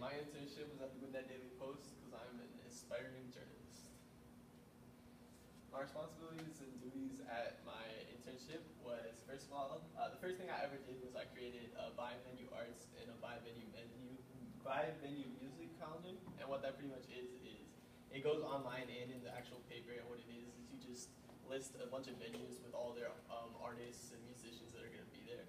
my internship was at the Gwinnett Daily Post because I'm an aspiring journalist. My responsibilities and duties at my internship was, first of all, uh, the first thing I ever did was I created a bi-venue arts and a bi-venue menu, bi-venue music calendar. And what that pretty much is, is it goes online and in the actual paper. And what it is, is you just list a bunch of venues with all their um, artists and musicians that are going to be there.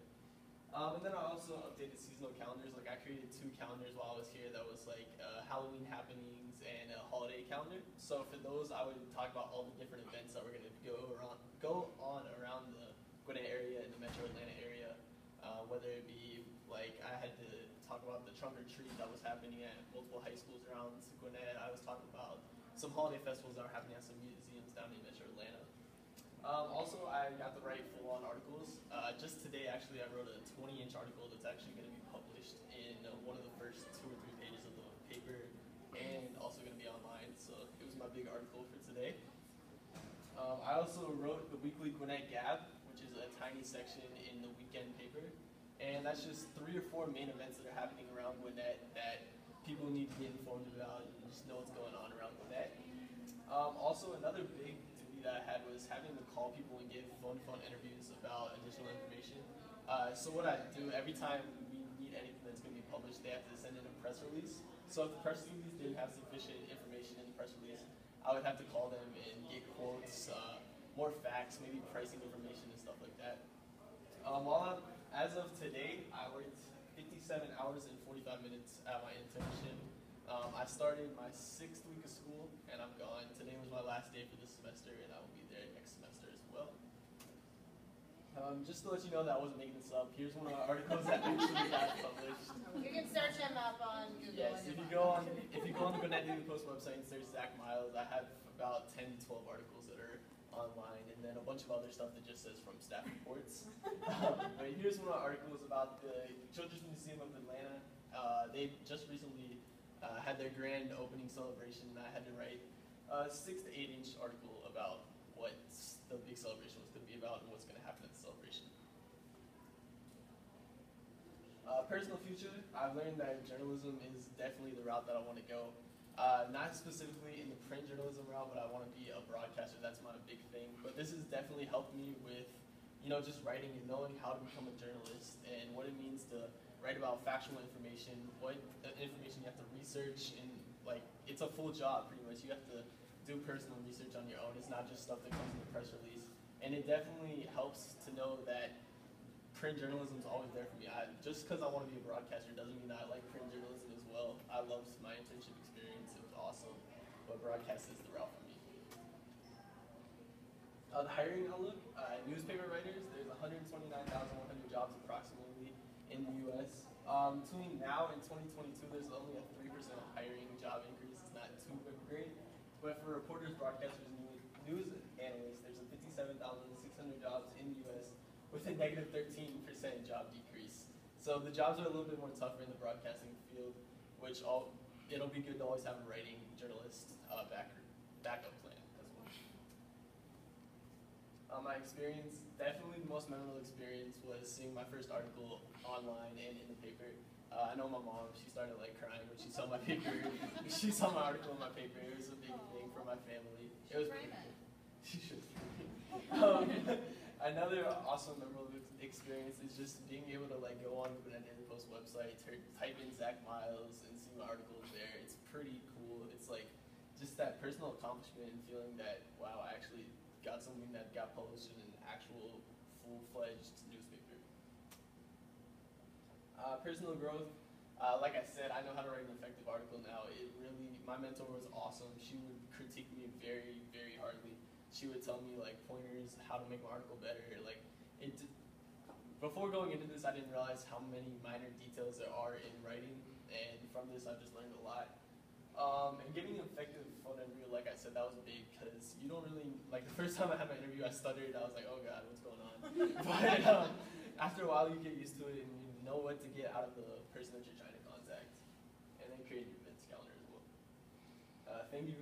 Um, and then I also updated seasonal calendars. Like I created two calendars while I was here that was like uh, Halloween happenings and a holiday calendar. So for those, I would talk about all the different events that were going to go around, go on around the Gwinnett area and the Metro Atlanta area. Uh, whether it be like I had to talk about the trunk or treat that was happening at multiple high schools around Gwinnett. I was talking about some holiday festivals that were happening at some museums down in Metro. Um, also, I got to write full-on articles. Uh, just today, actually, I wrote a 20-inch article that's actually going to be published in one of the first two or three pages of the paper, and also going to be online. So it was my big article for today. Um, I also wrote the weekly Gwinnett Gab, which is a tiny section in the weekend paper, and that's just three or four main events that are happening around Gwinnett that people need to be informed about and just know what's going on around Gwinnett. Um, also, another big that I had was having to call people and give phone-to-phone interviews about additional information. Uh, so what I do every time we need anything that's going to be published, they have to send in a press release. So if the press release didn't have sufficient information in the press release, I would have to call them and get quotes, uh, more facts, maybe pricing information and stuff like that. Um, while I'm, as of today, I worked 57 hours and 45 minutes at my internship. Um, I started my sixth week of school and I'm gone. Today was my last day for this semester and I will be there next semester as well. Um, just to let you know that I wasn't making this up, here's one of my articles that actually got published. You can search him up on Google. Yes, if you go on if you go on the Gwinnett Daily Post website and search Zach Miles, I have about 10 to 12 articles that are online and then a bunch of other stuff that just says from staff reports. um, but here's one of my articles about the Children's Museum of Atlanta. Uh, they just recently uh, had their grand opening celebration, and I had to write a six to eight inch article about what the big celebration was going to be about and what's going to happen at the celebration. Uh, personal future, I've learned that journalism is definitely the route that I want to go. Uh, not specifically in the print journalism route, but I want to be a broadcaster. That's my big thing. But this has definitely helped me with, you know, just writing and knowing how to become a journalist and what it means to write about factual information, what information you have to research, and like it's a full job pretty much. You have to do personal research on your own. It's not just stuff that comes in the press release. And it definitely helps to know that print journalism is always there for me. I, just because I want to be a broadcaster doesn't mean that I like print journalism as well. I loved my internship experience. It was awesome. But broadcast is the route for me. Uh, the hiring outlook, uh, newspaper writers, there's 129,100 jobs approximately in the U.S. Um, between now and 2022, there's only a 3% hiring job increase. It's not too great. But for reporters, broadcasters, news analysts, there's a 57,600 jobs in the U.S. with a negative 13% job decrease. So the jobs are a little bit more tougher in the broadcasting field, which all, it'll be good to always have a writing journalist uh, back, backup plan. Uh, my experience, definitely the most memorable experience was seeing my first article online and in the paper. Uh, I know my mom, she started like crying when she saw my paper. she saw my article in my paper. It was a big thing for my family. It was pretty cool. She should. um, another awesome memorable experience is just being able to like go on Gwinnett Daily Post website, type in Zach Miles, and see my articles there. It's pretty cool. It's like just that personal accomplishment and feeling that wow, I actually got something that got published in an actual full-fledged newspaper. Uh, personal growth, uh, like I said, I know how to write an effective article now. It really, my mentor was awesome. She would critique me very, very hardly. She would tell me like pointers, how to make my article better. Like it. Before going into this, I didn't realize how many minor details there are in writing, and from this, I've just learned a lot. Um, and getting effective phone interview, like I said, that was big because you don't really, like the first time I had my interview, I stuttered. I was like, oh God, what's going on? but um, after a while, you get used to it and you know what to get out of the person that you're trying to contact. And then create your events calendar as well. Uh, thank you.